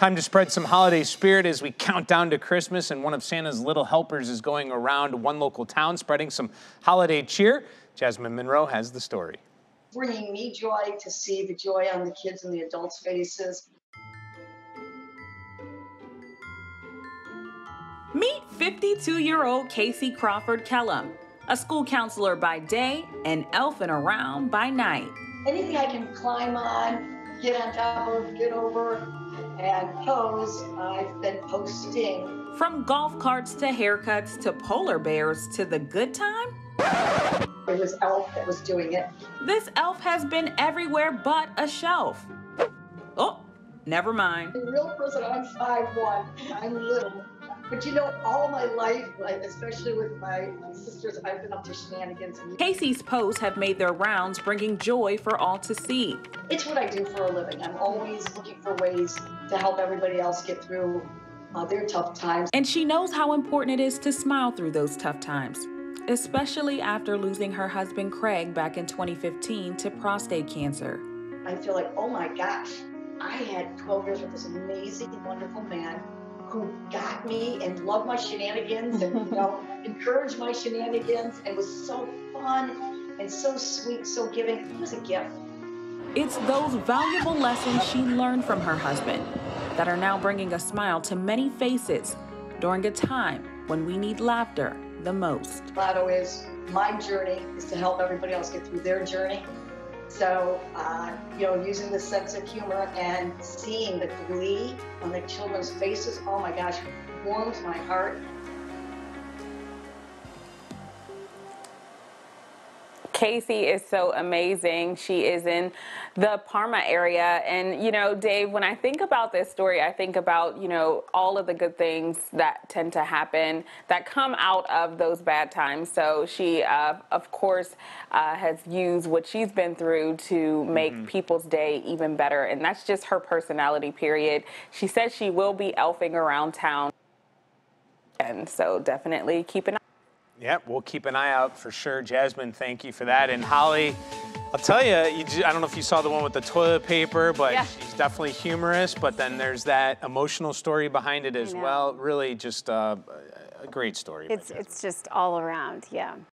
Time to spread some holiday spirit as we count down to Christmas, and one of Santa's little helpers is going around one local town spreading some holiday cheer. Jasmine Monroe has the story. Bringing me joy to see the joy on the kids and the adults' faces. Meet 52 year old Kasey Crawford Kellem, a school counselor by day and elfin around by night. Anything I can climb on, get on top of, get over, and pose, I've been posting. From golf carts to haircuts to polar bears to the good time, It was Elf that was doing it. this elf has been everywhere but a shelf. Oh, never mind. In real person, I'm 5'1", I'm little. But you know, all my life, especially with my, sisters, I've been up to shenanigans. Kasey's posts have made their rounds, bringing joy for all to see. It's what I do for a living. I'm always looking for ways to help everybody else get through uh, their tough times. And she knows how important it is to smile through those tough times, especially after losing her husband Craig back in 2015 to prostate cancer. I feel like, oh my gosh, I had 12 years with this amazing, wonderful man who got me and loved my shenanigans and you know encouraged my shenanigans and was so fun and so sweet, so giving. It was a gift. It's those valuable lessons she learned from her husband that are now bringing a smile to many faces during a time when we need laughter the most. Motto is my journey is to help everybody else get through their journey. So, uh, you know, using the sense of humor and seeing the glee on the children's faces, oh my gosh, warms my heart. Kasey is so amazing. She is in the Parma area. And, you know, Dave, when I think about this story, I think about, you know, all of the good things that tend to happen that come out of those bad times. So she, uh, of course, uh, has used what she's been through to make Mm-hmm. people's day even better. And that's just her personality, period. She says she will be elfing around town. And so definitely keep an eye. Yep, we'll keep an eye out for sure. Jasmine, thank you for that. And Holly, I'll tell you, you ju- I don't know if you saw the one with the toilet paper, but Yeah. she's definitely humorous. But then there's that emotional story behind it as well. Really, just uh, a great story. It's it's just all around, yeah.